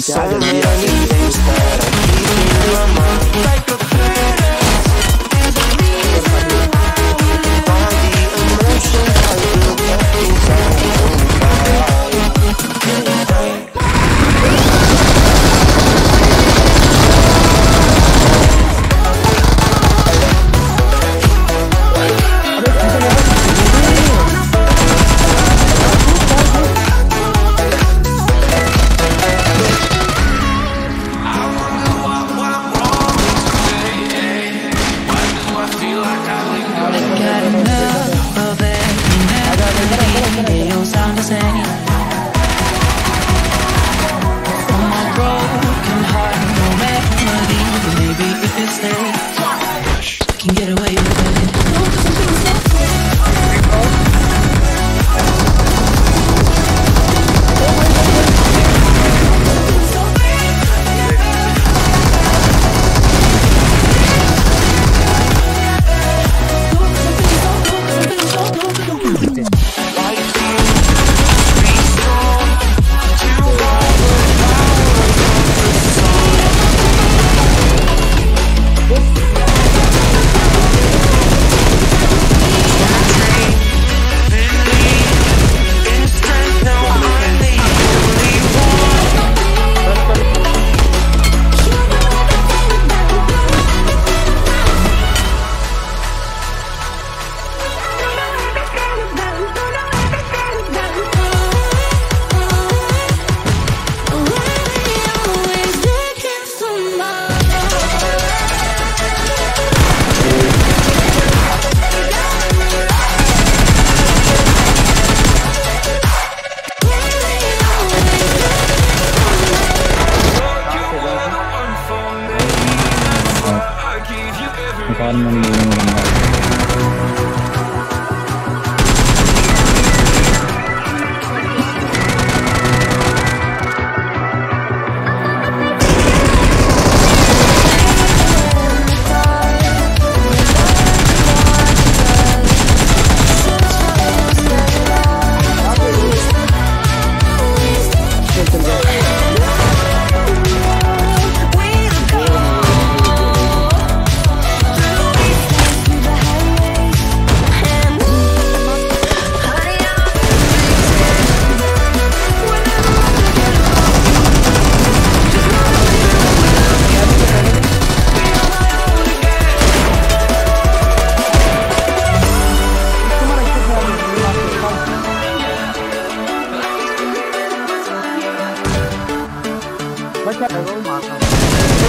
There's so many broken heart, no melody. Maybe if it stays, con mình. Hello, welcome.